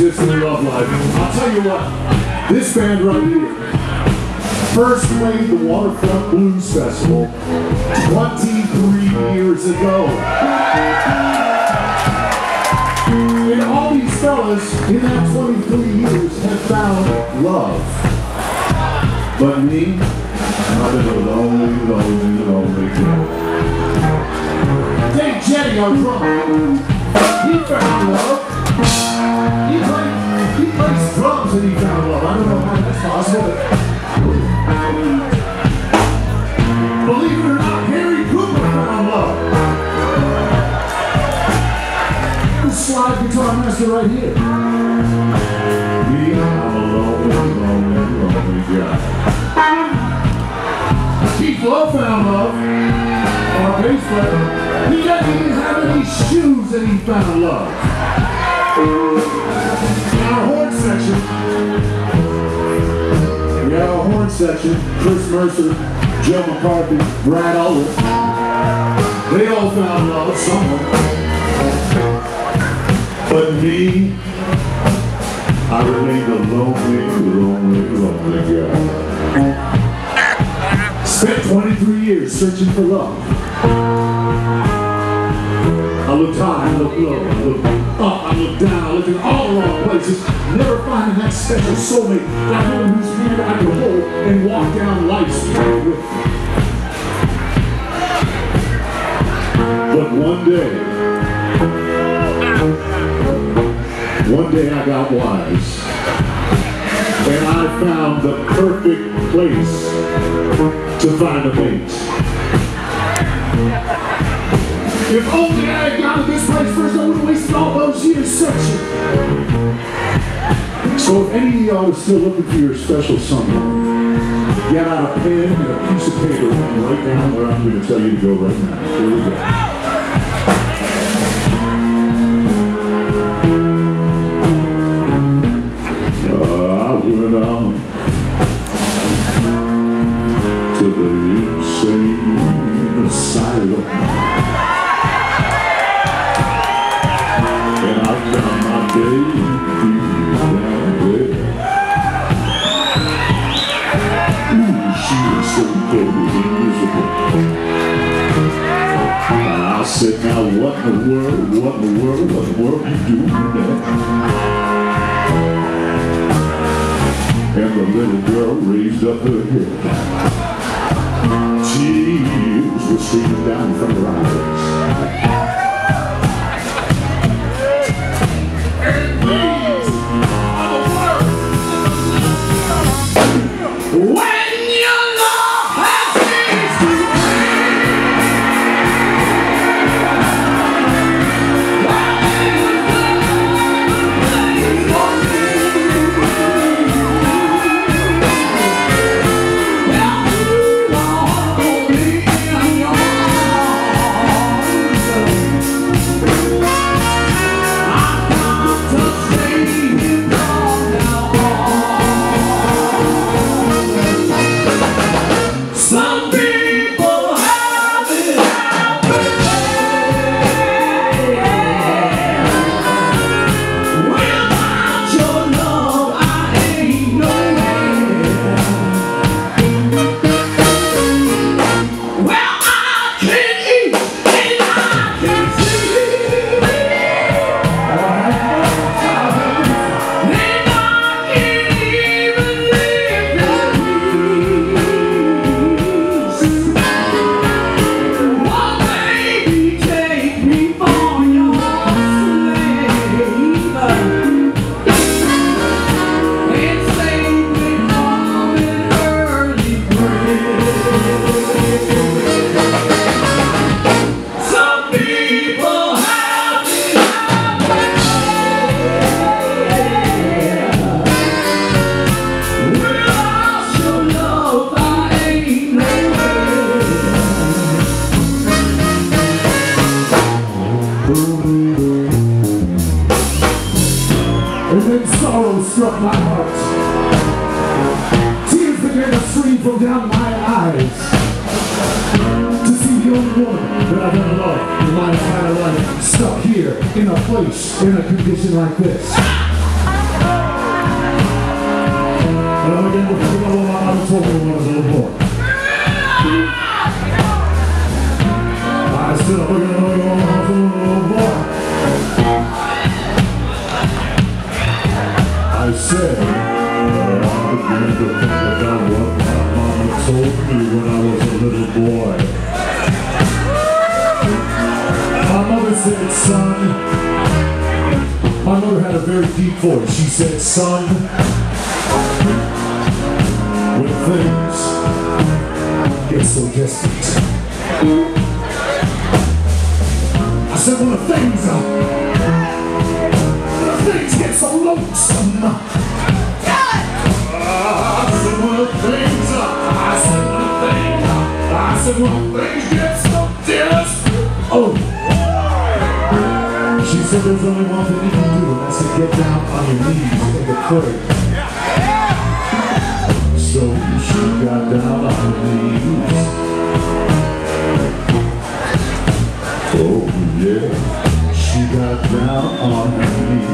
My non-existent love life. I'll tell you what. This band right here first played the Waterfront Blues Festival 23 years ago. And all these fellas in that 23 years have found love. But me, I've been a lonely, lonely, lonely girl. Dave Jetty, our drummer, he found love. He plays, he plays drums and he found love. I don't know how that's possible, believe it or not, Harry Cooper found love. This slide guitar master right here. Me, I'm a lonely, lonely, lonely guy. Keith Lowe found love. Our bass player. He doesn't even have any shoes and he found love. Our horn section, we got our horn section. Chris Mercer, Joe McCarthy, Brad Ulrich. They all found love somewhere. But me, I remained a lonely, lonely, lonely guy. Spent 23 years searching for love. I looked high, I looked low, I looked up, I looked down, I looked in all the wrong places, never finding that special soulmate, that woman whose hand I could hold and walk down life's path with. But one day, one day I got wise, and I found the perfect place to find a mate. If only I had gotten this place first, I would have wasted all those years searching. So if any of y'all are still looking for your special someone, get out a pen and a piece of paper and write down where I'm going to tell you to go right now. Here we go. Uh, Went on um, I said, now what in the world, what in the world, what in the world you doing there? And the little girl raised up her head. Tears were streaming down from her eyes. Struck my heart. Tears began to stream from down my eyes. To see the only woman that I've ever loved in my entire life stuck here in a place, in a condition like this. My mother said, son, my mother had a very deep voice. She said, son, when things get so distant. I said, when the things are things get so lonesome. I said when things get so desperate. Oh. She said there's only one thing you can do, and that's to get down on your knees and to pray. So she got down on her knees. Oh yeah, she got down on her knees.